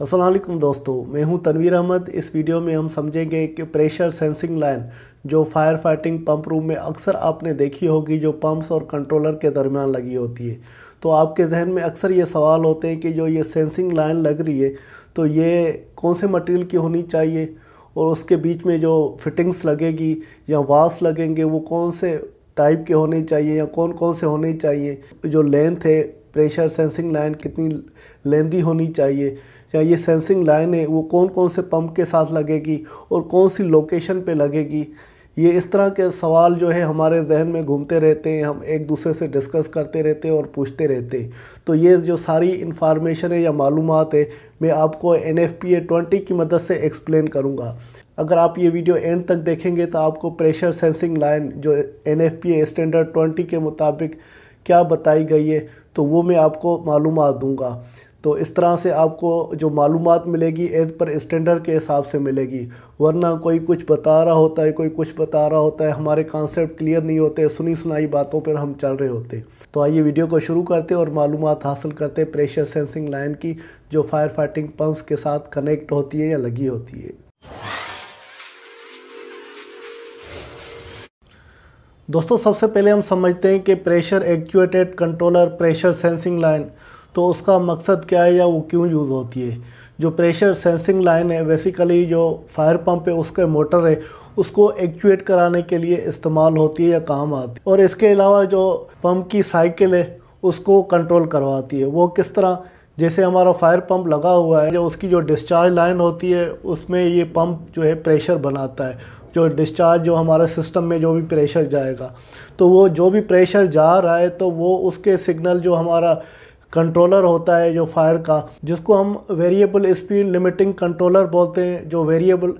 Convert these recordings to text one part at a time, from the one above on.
असलम दोस्तों, मैं हूँ तनवीर अहमद। इस वीडियो में हम समझेंगे कि प्रेशर सेंसिंग लाइन जो फायर फाइटिंग पंप रूम में अक्सर आपने देखी होगी, जो पंप्स और कंट्रोलर के दरमियान लगी होती है। तो आपके जहन में अक्सर ये सवाल होते हैं कि जो ये सेंसिंग लाइन लग रही है तो ये कौन से मटेरियल की होनी चाहिए? और उसके बीच में जो फिटिंग्स लगेगी या वास लगेंगे, वो कौन से टाइप के होने चाहिए या कौन कौन से होने चाहिए? जो लेंथ है, प्रेशर सेंसिंग लाइन कितनी लेंदी होनी चाहिए? या ये सेंसिंग लाइन है, वो कौन कौन से पंप के साथ लगेगी और कौन सी लोकेशन पे लगेगी? ये इस तरह के सवाल जो है हमारे जहन में घूमते रहते हैं, हम एक दूसरे से डिस्कस करते रहते हैं और पूछते रहते हैं। तो ये जो सारी इन्फॉर्मेशन है या मालूम है, मैं आपको N F P A twenty की मदद से एक्सप्लेन करूँगा। अगर आप ये वीडियो एंड तक देखेंगे तो आपको प्रेशर सेंसिंग लाइन जो N F P A standard twenty के मुताबिक क्या बताई गई है तो वो मैं आपको मालूम दूँगा। तो इस तरह से आपको जो मालूम मिलेगी, एज़ पर स्टैंडर्ड के हिसाब से मिलेगी। वरना कोई कुछ बता रहा होता है, कोई कुछ बता रहा होता है, हमारे कॉन्सेप्ट क्लियर नहीं होते, सुनी सुनाई बातों पर हम चल रहे होते। तो आइए वीडियो को शुरू करते और मालूम हासिल करते प्रेशर सेंसिंग लाइन की, जो फायर फाइटिंग पम्प्स के साथ कनेक्ट होती है या लगी होती है। दोस्तों, सबसे पहले हम समझते हैं कि pressure actuated controller pressure sensing line तो उसका मकसद क्या है या वो क्यों यूज़ होती है? जो प्रेशर सेंसिंग लाइन है बेसिकली जो फायर पंप है, उसके मोटर है, उसको एक्चुएट कराने के लिए इस्तेमाल होती है या काम आती है। और इसके अलावा जो पंप की साइकिल है, उसको कंट्रोल करवाती है। वो किस तरह? जैसे हमारा फायर पंप लगा हुआ है जो उसकी जो डिस्चार्ज लाइन होती है, उसमें ये पंप जो है प्रेशर बनाता है। जो डिस्चार्ज जो हमारे सिस्टम में जो भी प्रेशर जाएगा। तो वो जो भी प्रेशर जा रहा है तो वो उसके सिग्नल जो हमारा कंट्रोलर होता है जो फायर का, जिसको हम वेरिएबल स्पीड लिमिटिंग कंट्रोलर बोलते हैं, जो वेरिएबल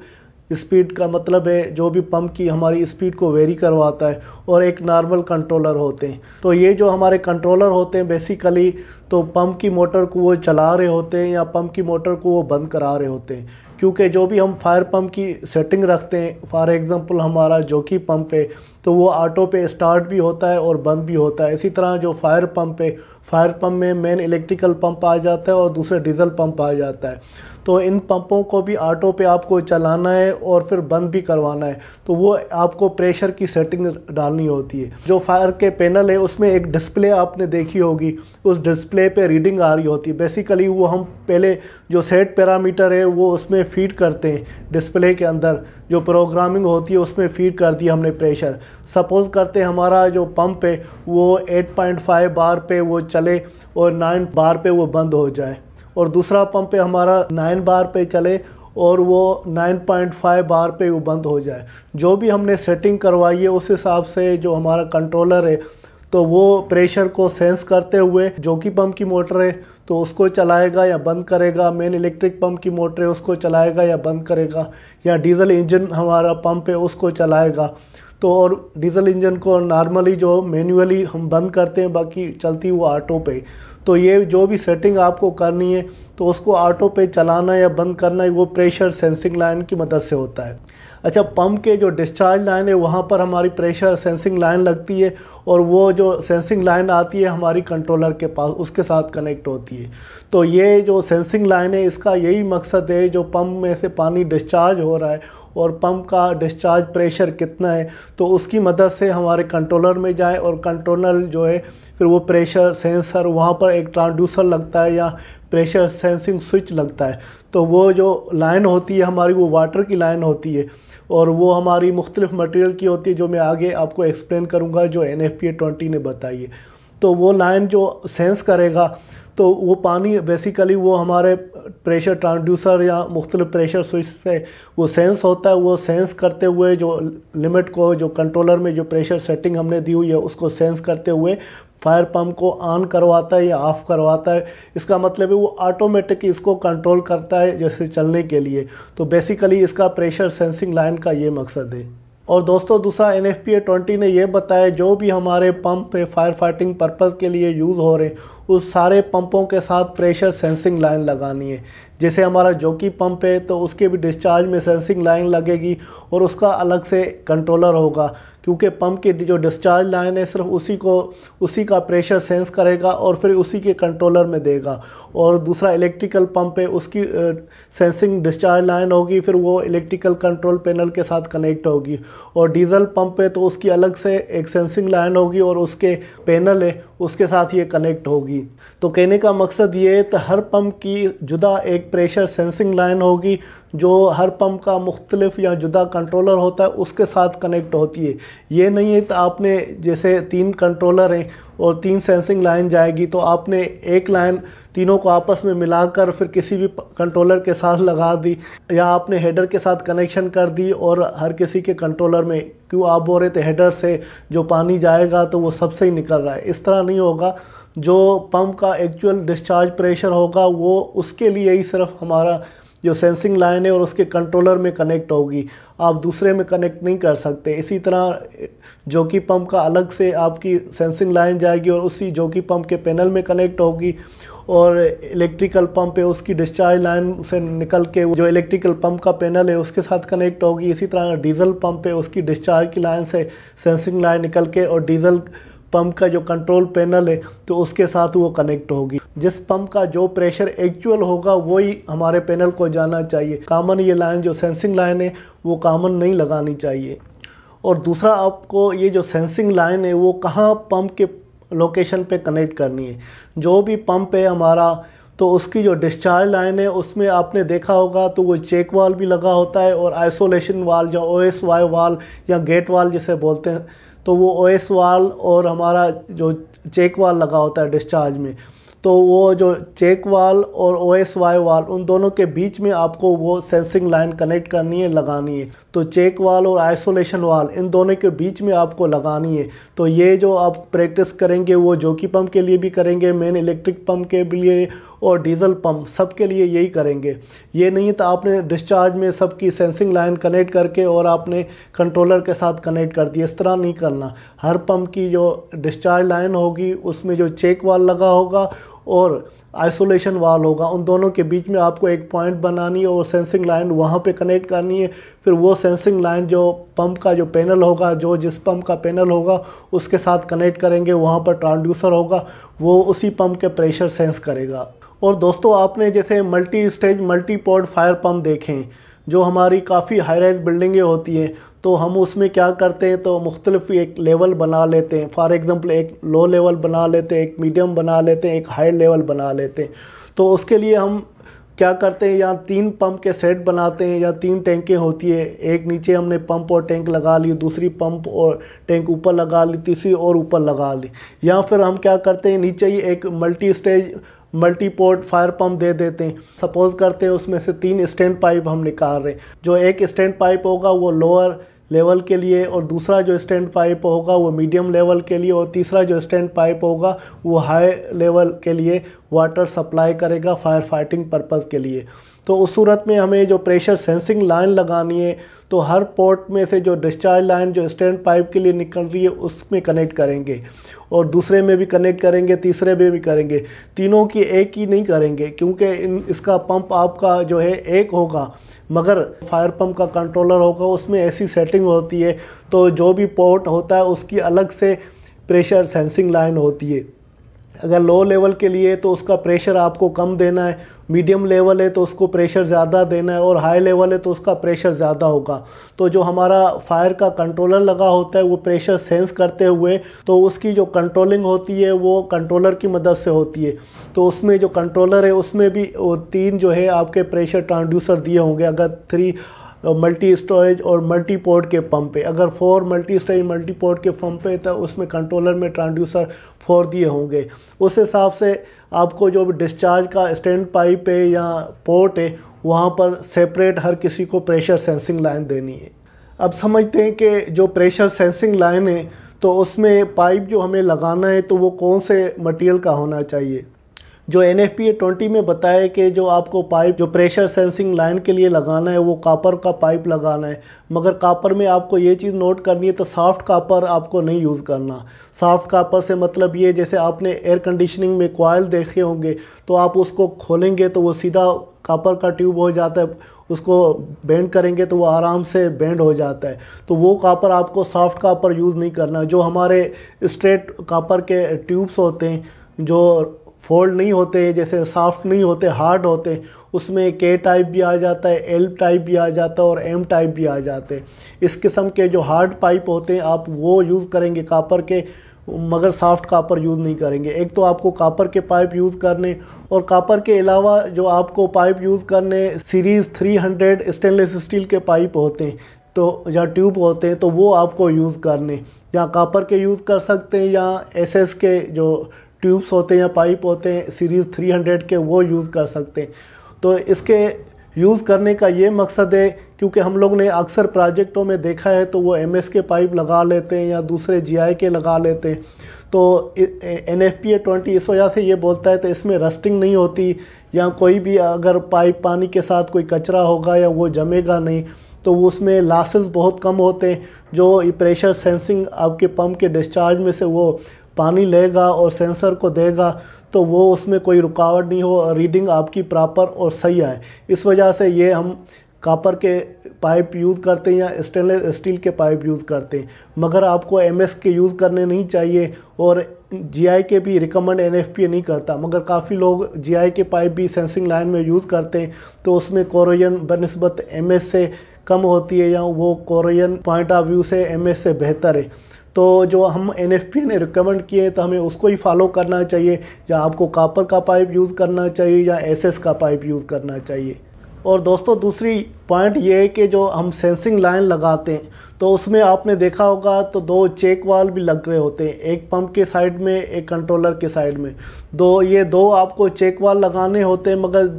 स्पीड का मतलब है जो भी पंप की हमारी स्पीड को वेरी करवाता है और एक नॉर्मल कंट्रोलर होते हैं। तो ये जो हमारे कंट्रोलर होते हैं बेसिकली तो पंप की मोटर को वो चला रहे होते हैं या पंप की मोटर को वो बंद करा रहे होते हैं। क्योंकि जो भी हम फायर पंप की सेटिंग रखते हैं फॉर एग्ज़ाम्पल हमारा जो कि पंप है तो वो ऑटो पे स्टार्ट भी होता है और बंद भी होता है। इसी तरह जो फायर पंप है फायर पंप में मेन इलेक्ट्रिकल पंप आ जाता है और दूसरा डीजल पंप आ जाता है। तो इन पंपों को भी ऑटो पे आपको चलाना है और फिर बंद भी करवाना है। तो वो आपको प्रेशर की सेटिंग डालनी होती है। जो फायर के पैनल है, उसमें एक डिस्प्ले आपने देखी होगी। उस डिस्प्ले पे रीडिंग आ रही होती है। बेसिकली वो हम पहले जो सेट पैरामीटर है, वो उसमें फ़ीड करते हैं डिस्प्ले के अंदर। जो प्रोग्रामिंग होती है, उसमें फ़ीड कर दिया हमने प्रेशर। सपोज़ करते हमारा जो पंप है, वो 8.5 बार पे वो चले और 9 बार पे वो बंद हो जाए। और दूसरा पंप पे हमारा नाइन बार पे चले और वो 9.5 बार पे वो बंद हो जाए। जो भी हमने सेटिंग करवाई है, उस हिसाब से जो हमारा कंट्रोलर है तो वो प्रेशर को सेंस करते हुए, जो कि पंप की मोटर है तो उसको चलाएगा या बंद करेगा। मेन इलेक्ट्रिक पंप की मोटर है, उसको चलाएगा या बंद करेगा। या डीजल इंजन हमारा पंप है, उसको चलाएगा। तो और डीजल इंजन को नॉर्मली जो मैन्युअली हम बंद करते हैं, बाकी चलती वो ऑटो पे। तो ये जो भी सेटिंग आपको करनी है तो उसको ऑटो पे चलाना या बंद करना, वो प्रेशर सेंसिंग लाइन की मदद से होता है। अच्छा पंप के जो डिस्चार्ज लाइन है, वहाँ पर हमारी प्रेशर सेंसिंग लाइन लगती है और वो जो सेंसिंग लाइन आती है, हमारी कंट्रोलर के पास, उसके साथ कनेक्ट होती है। तो ये जो सेंसिंग लाइन है, इसका यही मकसद है, जो पंप में से पानी डिस्चार्ज हो रहा है और पंप का डिस्चार्ज प्रेशर कितना है तो उसकी मदद से हमारे कंट्रोलर में जाए और कंट्रोलर जो है, फिर वो प्रेशर सेंसर वहाँ पर एक ट्रांसड्यूसर लगता है या प्रेशर सेंसिंग स्विच लगता है। तो वो जो लाइन होती है हमारी, वो वाटर की लाइन होती है और वो हमारी मुख्तलिफ़ मटेरियल की होती है जो मैं आगे आपको एक्सप्लेन करूँगा, जो एन एफ़ पी ट्वेंटी ने बताई है। तो वो लाइन जो सेंस करेगा तो वो पानी बेसिकली वो हमारे प्रेशर ट्रांसड्यूसर या मुख्तलिफ़ प्रेशर स्विच से वो सेंस होता है, वो सेंस करते हुए जो लिमिट को, जो कंट्रोलर में जो प्रेशर सेटिंग हमने दी हुई है, उसको सेंस करते हुए फायर पंप को ऑन करवाता है या ऑफ़ करवाता है। इसका मतलब है वो ऑटोमेटिक इसको कंट्रोल करता है जैसे चलने के लिए। तो बेसिकली इसका प्रेशर सेंसिंग लाइन का ये मकसद है। और दोस्तों, दूसरा N F P A twenty ने यह बताया, जो भी हमारे पंप पे फायर फाइटिंग पर्पज़ के लिए यूज़ हो रहे हैं उस सारे पंपों के साथ प्रेशर सेंसिंग लाइन लगानी है। जैसे हमारा जोकी पंप है तो उसके भी डिस्चार्ज में सेंसिंग लाइन लगेगी और उसका अलग से कंट्रोलर होगा, क्योंकि पंप की जो डिस्चार्ज लाइन है, सिर्फ़ उसी को, उसी का प्रेशर सेंस करेगा और फिर उसी के कंट्रोलर में देगा। और दूसरा इलेक्ट्रिकल पंप है, उसकी सेंसिंग डिस्चार्ज लाइन होगी, फिर वो इलेक्ट्रिकल कंट्रोल पैनल के साथ कनेक्ट होगी। और डीजल पंप है तो उसकी अलग से एक सेंसिंग लाइन होगी और उसके पैनल है उसके साथ ये कनेक्ट होगी। तो कहने का मकसद ये है तो हर पंप की जुदा एक प्रेशर सेंसिंग लाइन होगी, जो हर पंप का मुख्तलिफ़ या जुदा कंट्रोलर होता है, उसके साथ कनेक्ट होती है। ये नहीं है तो आपने जैसे तीन कंट्रोलर हैं और तीन सेंसिंग लाइन जाएगी तो आपने एक लाइन तीनों को आपस में मिलाकर फिर किसी भी कंट्रोलर के साथ लगा दी, या आपने हेडर के साथ कनेक्शन कर दी और हर किसी के कंट्रोलर में क्यों आप बोल रहे थे हेडर से जो पानी जाएगा तो वो सबसे ही निकल रहा है। इस तरह नहीं होगा। जो पंप का एक्चुअल डिस्चार्ज प्रेशर होगा, वो उसके लिए ही सिर्फ़ हमारा जो सेंसिंग लाइन है और उसके कंट्रोलर में कनेक्ट होगी। आप दूसरे में कनेक्ट नहीं कर सकते। इसी तरह, जोकी पंप का अलग से आपकी सेंसिंग लाइन जाएगी और उसी जोकी पंप के पैनल में कनेक्ट होगी और इलेक्ट्रिकल पंप है, उसकी डिस्चार्ज लाइन से निकल के जो इलेक्ट्रिकल पंप का पैनल है, उसके साथ कनेक्ट होगी। इसी तरह डीजल पंप है, उसकी डिस्चार्ज की लाइन से सेंसिंग लाइन निकल के और डीजल पंप का जो कंट्रोल पैनल है तो उसके साथ वो कनेक्ट होगी। जिस पंप का जो प्रेशर एक्चुअल होगा, वही हमारे पैनल को जाना चाहिए। कामन ये लाइन जो सेंसिंग लाइन है, वो कामन नहीं लगानी चाहिए। और दूसरा आपको ये जो सेंसिंग लाइन है, वो कहाँ पंप के लोकेशन पे कनेक्ट करनी है। जो भी पंप है हमारा तो उसकी जो डिस्चार्ज लाइन है, उसमें आपने देखा होगा तो वो चेक वाल भी लगा होता है और आइसोलेशन वाल या ओ एस वाई वाल या गेट वाल जिसे बोलते हैं तो वो ओ एस वाल और हमारा जो चेक वाल लगा होता है डिस्चार्ज में। तो वो जो चेक वाल और ओ एस वाई वाल उन दोनों के बीच में आपको वो सेंसिंग लाइन कनेक्ट करनी है, लगानी है। तो चेक वाल और आइसोलेशन वाल इन दोनों के बीच में आपको लगानी है। तो ये जो आप प्रैक्टिस करेंगे, वो जोकी पंप के लिए भी करेंगे मेन इलेक्ट्रिक पंप के लिए और डीजल पंप सब के लिए यही करेंगे। ये नहीं तो आपने डिस्चार्ज में सबकी सेंसिंग लाइन कनेक्ट करके और आपने कंट्रोलर के साथ कनेक्ट कर दिया। इस तरह नहीं करना। हर पंप की जो डिस्चार्ज लाइन होगी, उसमें जो चेक वाल लगा होगा और आइसोलेशन वाल होगा, उन दोनों के बीच में आपको एक पॉइंट बनानी है और सेंसिंग लाइन वहाँ पे कनेक्ट करनी है। फिर वो सेंसिंग लाइन जो पंप का जो पैनल होगा, जो जिस पंप का पैनल होगा, उसके साथ कनेक्ट करेंगे। वहाँ पर ट्रांसड्यूसर होगा, वो उसी पंप के प्रेशर सेंस करेगा। और दोस्तों, आपने जैसे multi stage multi port fire pump देखें, जो हमारी काफ़ी हाई राइज बिल्डिंगें होती हैं तो हम उसमें क्या करते हैं तो मुख्तलिफ़ एक लेवल बना लेते हैं। फॉर एग्ज़ाम्पल एक लो लेवल बना लेते हैं, एक मीडियम बना लेते हैं, एक हाई लेवल बना लेते हैं। तो उसके लिए हम क्या करते हैं, यहाँ तीन पंप के सेट बनाते हैं, या तीन टैंकें होती है। एक नीचे हमने पंप और टैंक लगा ली, दूसरी पंप और टैंक ऊपर लगा ली, तीसरी और ऊपर लगा ली। या फिर हम क्या करते हैं, नीचे ही एक multi stage multi port fire pump दे देते हैं। सपोज़ करते हैं उसमें से तीन स्टैंड पाइप हम निकाल रहे हैं। जो एक स्टैंड पाइप होगा, वो लोअर लेवल के लिए और दूसरा जो स्टैंड पाइप होगा, वो मीडियम लेवल के लिए और तीसरा जो स्टैंड पाइप होगा, वो हाई लेवल के लिए वाटर सप्लाई करेगा फायर फाइटिंग पर्पज़ के लिए। तो उस सूरत में हमें जो प्रेशर सेंसिंग लाइन लगानी है तो हर पोर्ट में से जो डिस्चार्ज लाइन जो स्टैंड पाइप के लिए निकल रही है, उसमें कनेक्ट करेंगे। और दूसरे में भी कनेक्ट करेंगे, तीसरे में भी करेंगे। तीनों की एक ही नहीं करेंगे, क्योंकि इन, इसका पंप आपका जो है, एक होगा। मगर फायर पंप का कंट्रोलर होगा, उसमें ऐसी सेटिंग होती है तो जो भी पोर्ट होता है, उसकी अलग से प्रेशर सेंसिंग लाइन होती है। अगर लो लेवल के लिए तो उसका प्रेशर आपको कम देना है मीडियम लेवल है तो उसको प्रेशर ज़्यादा देना है और हाई लेवल है तो उसका प्रेशर ज़्यादा होगा। तो जो हमारा फायर का कंट्रोलर लगा होता है, वो प्रेशर सेंस करते हुए तो उसकी जो कंट्रोलिंग होती है, वो कंट्रोलर की मदद से होती है। तो उसमें जो कंट्रोलर है, उसमें भी तीन जो है आपके प्रेशर ट्रांसड्यूसर दिए होंगे। अगर थ्री मल्टी स्टोरेज और मल्टी पोर्ट के पंप पे। अगर four multi storage multi port के पंप पे तो उसमें कंट्रोलर में ट्रांसड्यूसर फोर दिए होंगे। उस हिसाब से आपको जो डिस्चार्ज का स्टैंड पाइप है या पोर्ट है, वहाँ पर सेपरेट हर किसी को प्रेशर सेंसिंग लाइन देनी है। अब समझते हैं कि जो प्रेशर सेंसिंग लाइन है तो उसमें पाइप जो हमें लगाना है तो वो कौन से मटेरियल का होना चाहिए? जो एन एफ़ पी ट्वेंटी में बताया कि जो आपको पाइप, जो प्रेशर सेंसिंग लाइन के लिए लगाना है, वो कापर का पाइप लगाना है। मगर कापर में आपको ये चीज़ नोट करनी है तो सॉफ्ट कापर आपको नहीं यूज़ करना। सॉफ्ट कापर से मतलब ये, जैसे आपने एयर कंडीशनिंग में कोयल देखे होंगे तो आप उसको खोलेंगे तो वो सीधा कापर का ट्यूब हो जाता है, उसको बेंड करेंगे तो वो आराम से बेंड हो जाता है। तो वो कापर आपको सॉफ्ट कापर यूज़ नहीं करना। जो हमारे स्ट्रेट कापर के ट्यूब्स होते हैं, जो फोल्ड नहीं होते, जैसे सॉफ्ट नहीं होते हार्ड होते, उसमें के टाइप भी आ जाता है एल टाइप भी आ जाता है और एम टाइप भी आ जाते हैं। इस किस्म के जो हार्ड पाइप होते हैं, आप वो यूज़ करेंगे कापर के, मगर सॉफ्ट कापर यूज़ नहीं करेंगे। एक तो आपको कापर के पाइप यूज़ करने, और कापर के अलावा जो आपको पाइप यूज़ करने सीरीज़ 300 स्टेनलेस स्टील के पाइप होते हैं तो या ट्यूब होते हैं तो वो आपको यूज़ करने। या कापर के यूज़ कर सकते हैं, या एसएस के जो ट्यूब्स होते हैं या पाइप होते हैं, सीरीज़ 300 के वो यूज़ कर सकते हैं। तो इसके यूज़ करने का ये मकसद है, क्योंकि हम लोग ने अक्सर प्रोजेक्टों में देखा है तो वो एमएस के पाइप लगा लेते हैं या दूसरे जीआई के लगा लेते हैं। तो N F P A twenty, इस वजह से ये बोलता है तो इसमें रस्टिंग नहीं होती, या कोई भी अगर पाइप पानी के साथ कोई कचरा होगा या वो जमेगा नहीं तो उसमें लासेस बहुत कम होते हैं, जो प्रेशर सेंसिंग आपके पंप के डिस्चार्ज में से वो पानी लेगा और सेंसर को देगा तो वो उसमें कोई रुकावट नहीं हो रीडिंग आपकी प्रॉपर और सही आए। इस वजह से ये हम कापर के पाइप यूज़ करते हैं या स्टेनलेस स्टील के पाइप यूज़ करते हैं। मगर आपको एमएस के यूज़ करने नहीं चाहिए, और जीआई के भी रिकमेंड एनएफपी नहीं करता। मगर काफ़ी लोग जीआई के पाइप भी सेंसिंग लाइन में यूज़ करते हैं तो उसमें कोरोजन बनस्बत एम से कम होती है या वो कोरोजन पॉइंट ऑफ़ व्यू से एम से बेहतर है। तो जो हम एनएफपी ने रिकमेंड किए तो हमें उसको ही फॉलो करना चाहिए, या आपको कापर का पाइप यूज़ करना चाहिए, या एस का पाइप यूज़ करना चाहिए। और दोस्तों, दूसरी पॉइंट ये है कि जो हम सेंसिंग लाइन लगाते हैं तो उसमें आपने देखा होगा तो दो चेक वाल भी लग रहे होते हैं, एक पंप के साइड में, एक कंट्रोलर के साइड में। दो, ये दो आपको चेक वाल लगाने होते हैं, मगर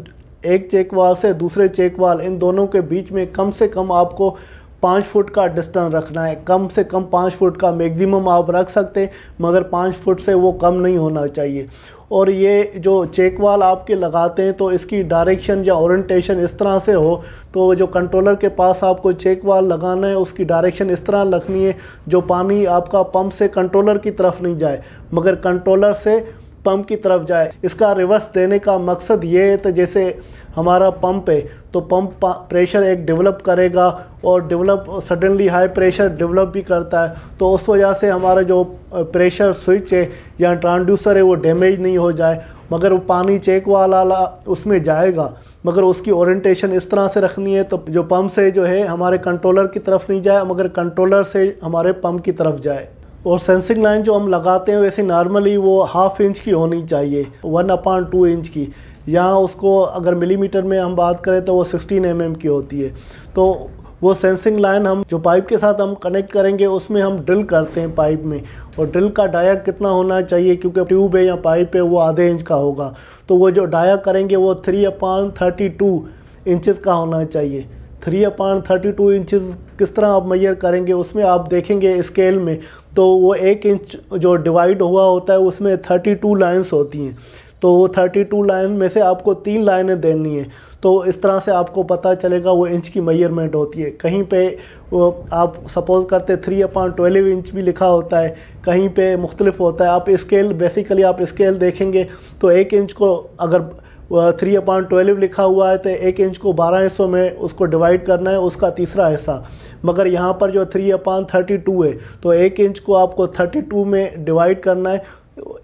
एक चेक वाल से दूसरे चेक वाल इन दोनों के बीच में कम से कम आपको पाँच फुट का डिस्टेंस रखना है। कम से कम पाँच फुट का मैक्सिमम आप रख सकते हैं, मगर पाँच फुट से वो कम नहीं होना चाहिए। और ये जो चेक वाल आपके लगाते हैं तो इसकी डायरेक्शन या ओरिएंटेशन इस तरह से हो तो जो कंट्रोलर के पास आपको चेक वाल लगाना है, उसकी डायरेक्शन इस तरह रखनी है, जो पानी आपका पंप से कंट्रोलर की तरफ़ नहीं जाए, मगर कंट्रोलर से पंप की तरफ़ जाए। इसका रिवर्स देने का मकसद ये है तो जैसे हमारा पंप है तो पंप प्रेशर एक डेवलप करेगा और develop suddenly high pressure develop भी करता है। तो उस वजह से हमारा जो प्रेशर स्विच है या ट्रांड्यूसर है, वो डैमेज नहीं हो जाए। मगर वो पानी चेक वाला ला, उसमें जाएगा। मगर उसकी ओरिएंटेशन इस तरह से रखनी है तो जो पंप से जो है, हमारे कंट्रोलर की तरफ़ नहीं जाए, मगर कंट्रोलर से हमारे पंप की तरफ़ जाए। और सेंसिंग लाइन जो हम लगाते हैं, वैसे नॉर्मली वो हाफ़ इंच की होनी चाहिए वन अपॉन टू इंच की। यहाँ उसको अगर मिलीमीटर में हम बात करें तो वो 16 एम mm की होती है। तो वो सेंसिंग लाइन हम जो पाइप के साथ हम कनेक्ट करेंगे, उसमें हम ड्रिल करते हैं पाइप में। और ड्रिल का डाया कितना होना चाहिए, क्योंकि ट्यूब है या पाइप है, वो आधे इंच का होगा। तो वो जो डाया करेंगे, वो three upon thirty two inches का होना चाहिए। Three upon thirty two inches किस तरह आप मैयर करेंगे, उसमें आप देखेंगे स्केल में। तो वो एक इंच जो डिवाइड हुआ होता है, उसमें थर्टी टू लाइन्स होती हैं। तो थर्टी टू लाइन में से आपको तीन लाइनें देनी है। तो इस तरह से आपको पता चलेगा वो इंच की मैयरमेंट होती है। कहीं पे, वो आप सपोज़ करते थ्री अपॉन ट्वेल्व इंच भी लिखा होता है, कहीं पे मुख्तलिफ़ होता है। आप स्केल बेसिकली आप स्केल देखेंगे तो एक इंच को अगर थ्री अपॉन ट्वेल्व लिखा हुआ है तो एक इंच को बारह हिस्सों में उसको डिवाइड करना है, उसका तीसरा हिस्सा। मगर यहाँ पर जो थ्री अपॉन थर्टी टू है तो एक इंच को आपको थर्टी टू में डिवाइड करना है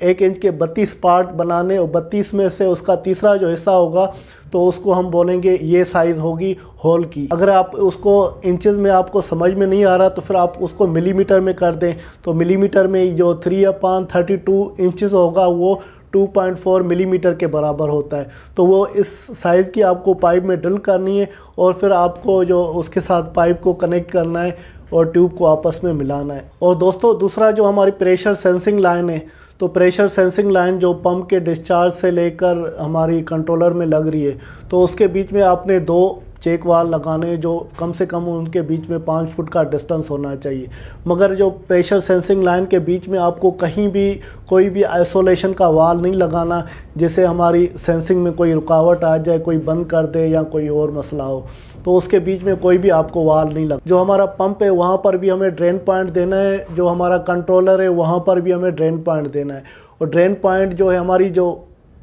एक इंच के बत्तीस पार्ट बनाने और बत्तीस में से उसका तीसरा जो हिस्सा होगा तो उसको हम बोलेंगे ये साइज़ होगी होल की। अगर आप उसको इंचेस में आपको समझ में नहीं आ रहा तो फिर आप उसको मिलीमीटर में कर दें। तो मिलीमीटर में जो three upon thirty two inches होगा, वो 2.4 मिलीमीटर mm के बराबर होता है। तो वो इस साइज़ की आपको पाइप में ड्रिल करनी है और फिर आपको जो उसके साथ पाइप को कनेक्ट करना है और ट्यूब को आपस में मिलाना है। और दोस्तों, दूसरा जो हमारी प्रेशर सेंसिंग लाइन है तो प्रेशर सेंसिंग लाइन जो पंप के डिस्चार्ज से लेकर हमारी कंट्रोलर में लग रही है तो उसके बीच में आपने दो चेक वाल लगाने, जो कम से कम उनके बीच में पाँच फुट का डिस्टेंस होना चाहिए। मगर जो प्रेशर सेंसिंग लाइन के बीच में आपको कहीं भी, कोई भी आइसोलेशन का वाल नहीं लगाना, जिससे हमारी सेंसिंग में कोई रुकावट आ जाए, कोई बंद कर दे या कोई और मसला हो तो उसके बीच में कोई भी आपको वाल नहीं लग, जो हमारा पंप है, वहाँ पर भी हमें ड्रेन पॉइंट देना है, जो हमारा कंट्रोलर है, वहाँ पर भी हमें ड्रेन पॉइंट देना है। और ड्रेन पॉइंट जो है, हमारी जो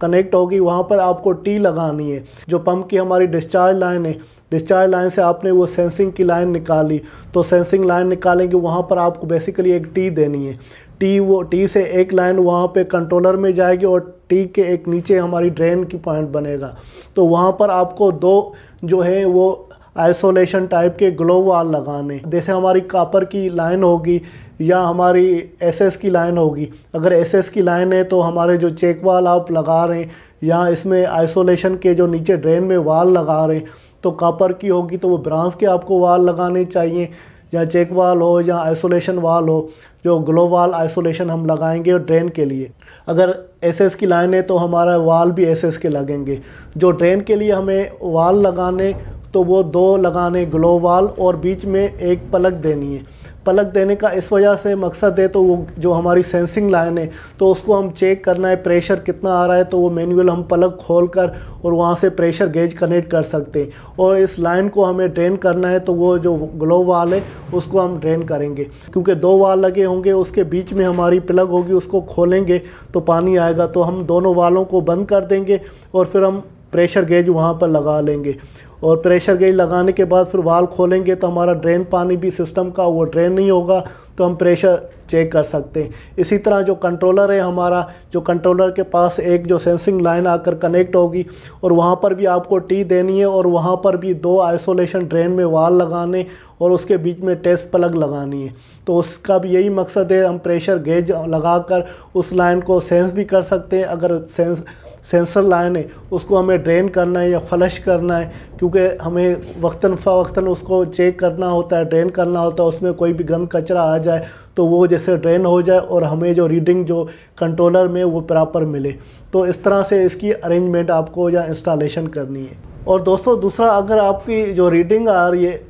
कनेक्ट होगी, वहाँ पर आपको टी लगानी है, जो पंप की हमारी डिस्चार्ज लाइन है। डिस्चार्ज लाइन से आपने वो सेंसिंग की लाइन निकाली तो सेंसिंग लाइन निकालेंगे, वहाँ पर आपको बेसिकली एक टी देनी है। टी वो टी से एक लाइन वहाँ पे कंट्रोलर में जाएगी और टी के एक नीचे हमारी ड्रेन की पॉइंट बनेगा। तो वहाँ पर आपको दो जो है वो आइसोलेशन टाइप के ग्लो वाल लगाने। जैसे हमारी कापर की लाइन होगी या हमारी एसएस की लाइन होगी। अगर एसएस की लाइन है तो हमारे जो चेक वाल आप लगा रहे हैं या इसमें आइसोलेशन के जो नीचे ड्रेन में वाल लगा रहे हैं तो कापर की होगी तो वो ब्रांस के आपको वाल लगाने चाहिए। या चेक वाल हो या आइसोलेशन वाल हो, जो ग्लो वाल आइसोलेशन हम लगाएँगे ड्रेन के लिए। अगर एसएस की लाइन है तो हमारा वाल भी एसएस के लगेंगे। जो ड्रेन के लिए हमें वाल लगाने तो वो दो लगाने ग्लो वाल और बीच में एक पलक देनी है। पलक देने का इस वजह से मकसद है तो वो जो हमारी सेंसिंग लाइन है तो उसको हम चेक करना है, प्रेशर कितना आ रहा है तो वो मैनुअल हम पलक खोल कर और वहाँ से प्रेशर गेज कनेक्ट कर सकते हैं। और इस लाइन को हमें ड्रेन करना है तो वो जो ग्लो वाल है, उसको हम ड्रेन करेंगे। क्योंकि दो वाल लगे होंगे, उसके बीच में हमारी प्लग होगी, उसको खोलेंगे तो पानी आएगा। तो हम दोनों वालों को बंद कर देंगे और फिर हम प्रेशर गेज वहाँ पर लगा लेंगे। और प्रेशर गेज लगाने के बाद फिर वाल खोलेंगे तो हमारा ड्रेन पानी भी सिस्टम का, वो ड्रेन नहीं होगा तो हम प्रेशर चेक कर सकते हैं। इसी तरह जो कंट्रोलर है हमारा, जो कंट्रोलर के पास एक जो सेंसिंग लाइन आकर कनेक्ट होगी और वहाँ पर भी आपको टी देनी है और वहाँ पर भी दो आइसोलेशन ड्रेन में वाल लगाने और उसके बीच में टेस्ट प्लग लगानी है। तो उसका भी यही मकसद है हम प्रेशर गेज लगाकर उस लाइन को सेंस भी कर सकते हैं। अगर सेंस सेंसर लाइन है, उसको हमें ड्रेन करना है या फ्लश करना है, क्योंकि हमें वक्ता फ़वक्ता उसको चेक करना होता है, ड्रेन करना होता है, उसमें कोई भी गंद कचरा आ जाए तो वो जैसे ड्रेन हो जाए और हमें जो रीडिंग जो कंट्रोलर में वो प्रॉपर मिले। तो इस तरह से इसकी अरेंजमेंट आपको या इंस्टॉलेशन करनी है। और दोस्तों, दूसरा, अगर आपकी जो रीडिंग आ रही है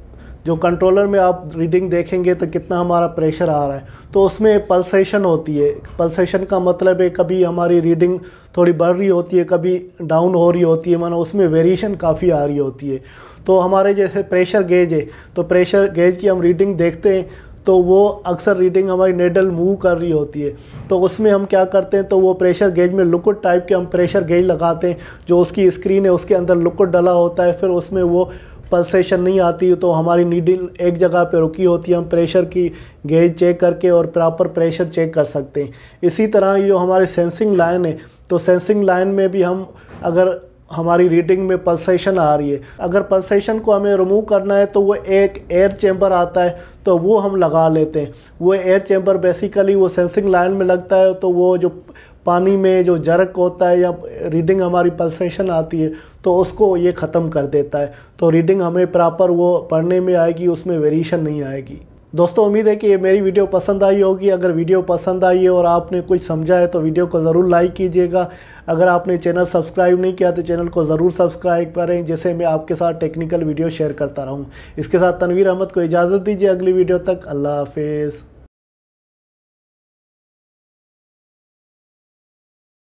जो कंट्रोलर में आप रीडिंग देखेंगे तो कितना हमारा प्रेशर आ रहा है। तो उसमें पल्सेशन होती है। पल्सेशन का मतलब है कभी हमारी रीडिंग थोड़ी बढ़ रही होती है, कभी डाउन हो रही होती है, मानो उसमें वेरिएशन काफ़ी आ रही होती है। तो हमारे जैसे प्रेशर गेज है तो प्रेशर गेज की हम रीडिंग देखते हैं तो वो अक्सर रीडिंग हमारी नेडल मूव कर रही होती है। तो उसमें हम क्या करते हैं तो वो प्रेशर गेज में लिक्विड टाइप के हम प्रेशर गेज लगाते हैं, जो उसकी स्क्रीन है, उसके अंदर लिक्विड डला होता है, फिर उसमें वो पल्सेशन नहीं आती तो हमारी नीडल एक जगह पर रुकी होती है, हम प्रेशर की गेज चेक करके और प्रॉपर प्रेशर चेक कर सकते हैं। इसी तरह जो हमारी सेंसिंग लाइन है तो सेंसिंग लाइन में भी हम अगर हमारी रीडिंग में पल्सेशन आ रही है, अगर पल्सेशन को हमें रिमूव करना है तो वो एक एयर चैम्बर आता है तो वो हम लगा लेते हैं। वो एयर चैम्बर बेसिकली वो सेंसिंग लाइन में लगता है तो वो जो पानी में जो जरक होता है या रीडिंग हमारी पल्सेशन आती है तो उसको ये ख़त्म कर देता है। तो रीडिंग हमें प्रॉपर वो पढ़ने में आएगी, उसमें वेरिएशन नहीं आएगी। दोस्तों, उम्मीद है कि ये मेरी वीडियो पसंद आई होगी। अगर वीडियो पसंद आई है और आपने कुछ समझा है तो वीडियो को ज़रूर लाइक कीजिएगा। अगर आपने चैनल सब्सक्राइब नहीं किया तो चैनल को ज़रूर सब्सक्राइब करें जैसे मैं आपके साथ टेक्निकल वीडियो शेयर करता रहूँ। इसके साथ तनवीर अहमद को इजाज़त दीजिए अगली वीडियो तक। अल्लाह हाफिज़।